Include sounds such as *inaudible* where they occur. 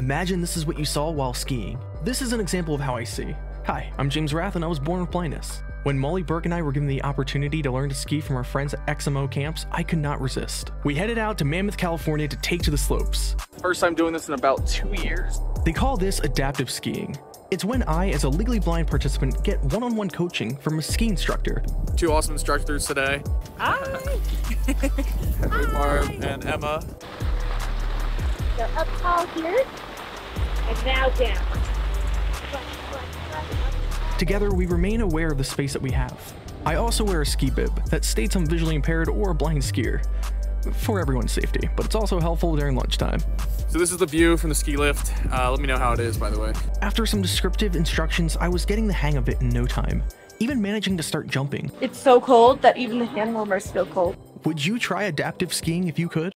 Imagine this is what you saw while skiing. This is an example of how I see. Hi, I'm James Rath and I was born with blindness. When Molly Burke and I were given the opportunity to learn to ski from our friends at XMO camps, I could not resist. We headed out to Mammoth, California to take to the slopes. First time doing this in about two years. They call this adaptive skiing. It's when I, as a legally blind participant, get one on one coaching from a ski instructor. Two awesome instructors today. Hi. *laughs* Barb and Emma. So up tall here, and now down. Together, we remain aware of the space that we have. I also wear a ski bib that states I'm visually impaired or a blind skier. For everyone's safety, but it's also helpful during lunchtime. So this is the view from the ski lift. Uh, let me know how it is, by the way. After some descriptive instructions, I was getting the hang of it in no time, even managing to start jumping. It's so cold that even the hand warmers feel cold. Would you try adaptive skiing if you could?